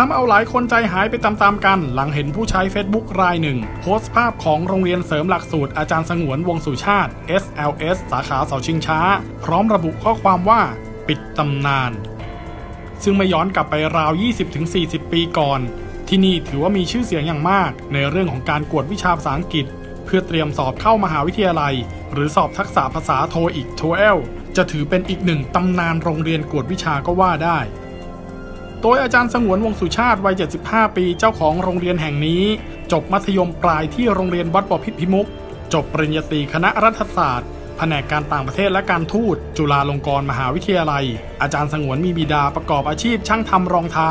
ทำเอาหลายคนใจหายไปตามๆกัน หลังเห็นผู้ใช้ Facebook รายหนึ่ง โพสต์ภาพของโรงเรียนเสริมหลักสูตรอาจารย์สงวนวงสุชาติ SLS สาขาเสาชิงช้า พร้อมระบุข้อความว่า ปิดตำนาน ซึ่งไม่ย้อนกลับไปราว 20-40 ปีก่อน ที่นี่ถือว่ามีชื่อเสียงอย่างมาก ในเรื่องของการกวดวิชาภาษาอังกฤษ เพื่อเตรียมสอบเข้ามหาวิทยาลัย หรือสอบทักษะภาษาโทอีกโทเอลจะถือเป็นอีกหนึ่งตำนานโรงเรียนกวดวิชาก็ว่าได้ โดยอาจารย์สงวนวงสุชาติวัย 75 ปีเจ้าของโรงเรียนแห่งนี้ จบมัธยมปลายที่โรงเรียนวัดบพิพิมุก จบปริญญาตรีคณะรัฐศาสตร์ แผนกการต่างประเทศและการทูต จุฬาลงกรณ์มหาวิทยาลัย อาจารย์สงวนมีบิดาประกอบอาชีพช่างทำรองเท้า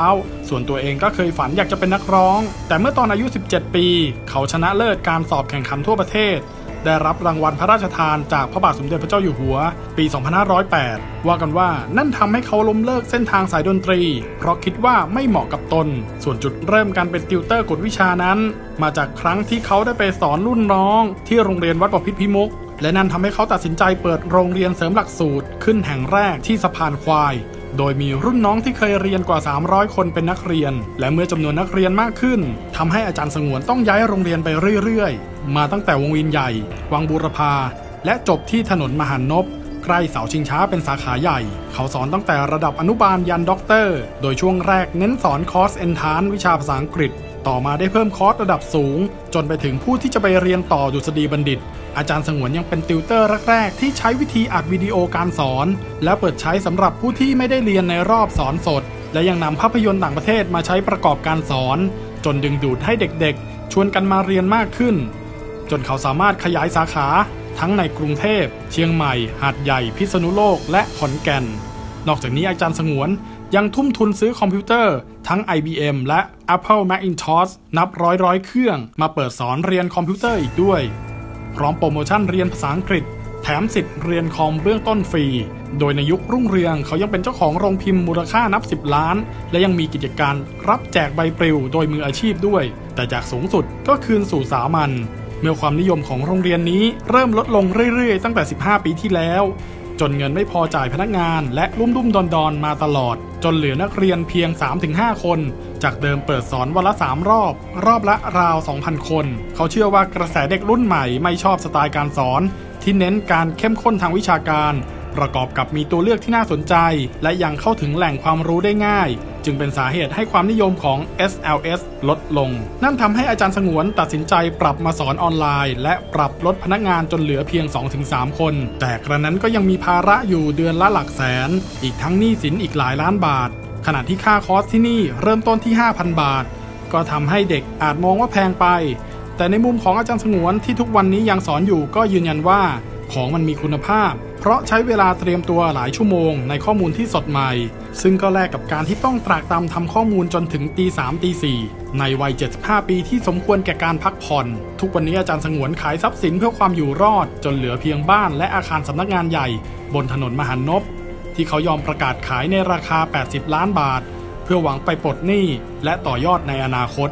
ส่วนตัวเองก็เคยฝันอยากจะเป็นนักร้อง แต่เมื่อตอนอายุ 17 ปี เขาชนะเลิศการสอบแข่งขันทั่วประเทศ ได้รับรางวัลพระราชทานจากพระบาทสมเด็จพระเจ้าอยู่หัว ปี 2508 ว่ากันว่านั่นทำให้เขาล้มเลิกเส้นทางสายดนตรี เพราะคิดว่าไม่เหมาะกับตน ส่วนจุดเริ่มการเป็นติวเตอร์กฎวิชานั้น มาจากครั้งที่เขาได้ไปสอนรุ่นน้อง ที่โรงเรียนวัดบพิตรพิมุก และนั่นทำให้เขาตัดสินใจเปิดโรงเรียนเสริมหลักสูตรขึ้นแห่งแรกที่สะพานควาย โดยมีรุ่นน้องที่เคยเรียนกว่า 300 คนเป็นนักเรียน และเมื่อจำนวนนักเรียนมากขึ้นทำให้อาจารย์สงวนต้องย้ายโรงเรียนไปเรื่อยๆ มาตั้งแต่วงวินใหญ่ วังบูรพา และจบที่ถนนมหรรณพใกล้เสาชิงช้าเป็นสาขาใหญ่ เขาสอนตั้งแต่ระดับอนุบาลยันด็อกเตอร์ โดยช่วงแรกเน้นสอนคอร์สเอนทรานซ์วิชาภาษาอังกฤษ ต่อมาได้เพิ่มคอร์สระดับสูง จนไปถึงผู้ที่จะไปเรียนต่อดุษฎีบัณฑิต อาจารย์สงวนยังเป็นติวเตอร์แรก ๆ ที่ใช้วิธีอัดวิดีโอการสอน และเปิดใช้สำหรับผู้ที่ไม่ได้เรียนในรอบสอนสด และยังนำภาพยนตร์ต่างประเทศมาใช้ประกอบการสอน จนดึงดูดให้เด็กๆ ชวนกันมาเรียนมากขึ้น จนเขาสามารถขยายสาขา ทั้งในกรุงเทพ เชียงใหม่ หาดใหญ่ พิษณุโลก และขอนแก่น นอกจากนี้อาจารย์สงวนยังทุ่มทุนซื้อคอมพิวเตอร์ ทั้ง IBM และ Apple Macintosh นับร้อยร้อยเครื่อง มาเปิดสอนเรียนคอมพิวเตอร์อีกด้วย พร้อมโปรโมชั่นเรียนภาษาอังกฤษ แถมสิทธิ์เรียนคอมเบื้องต้นฟรี โดยในยุครุ่งเรืองเขายังเป็นเจ้าของโรงพิมพ์มูลค่านับ 10 ล้าน และยังมีกิจการรับแจกใบปลิวโดยมืออาชีพด้วย แต่จากสูงสุดก็คืนสู่สามัญเมื่อความนิยมของโรงเรียนนี้เริ่มลดลงเรื่อยๆ ตั้งแต่ 15 ปีที่แล้ว จนเงินไม่พอจ่ายพนักงาน และรุ่มรุ่มดอนดอนมาตลอด จนเหลือนักเรียนเพียง 3-5 คน จากเดิมเปิดสอนวันละ 3 รอบ รอบละราว 2,000 คน เขาเชื่อว่ากระแสเด็กรุ่นใหม่ไม่ชอบสไตล์การสอน ที่เน้นการเข้มข้นทางวิชาการ ประกอบกับมีตัวเลือกที่น่าสนใจ และยังเข้าถึงแหล่งความรู้ได้ง่าย จึงเป็นสาเหตุให้ความนิยมของ SLS ลดลง นั่นทำให้อาจารย์สงวนตัดสินใจปรับมาสอนออนไลน์ และปรับลดพนักงานจนเหลือเพียง 2-3 คน แต่กระนั้นก็ยังมีภาระอยู่เดือนละหลักแสน อีกทั้งหนี้สินอีกหลายล้านบาท ขณะที่ค่าคอร์สที่นี่เริ่มต้นที่ 5,000 บาท ก็ทำให้เด็กอาจมองว่าแพงไป แต่ในมุมของอาจารย์สงวนที่ทุกวันนี้ยังสอนอยู่ก็ยืนยันว่าของมันมีคุณภาพ เพราะใช้เวลาเตรียมตัวหลายชั่วโมงในข้อมูลที่สดใหม่ ซึ่งก็แลกกับการที่ต้องตรากตรำทำข้อมูลจนถึงตีสามตีสี่ในวัย 75 ปีที่สมควรแก่การพักผ่อน ทุกวันนี้อาจารย์สงวนขายทรัพย์สินเพื่อความอยู่รอด จนเหลือเพียงบ้านและอาคารสำนักงานใหญ่ บนถนนมหันนบที่เขายอมประกาศขายในราคา 80 ล้านบาท เพื่อหวังไปปลดหนี้และต่อยอดในอนาคต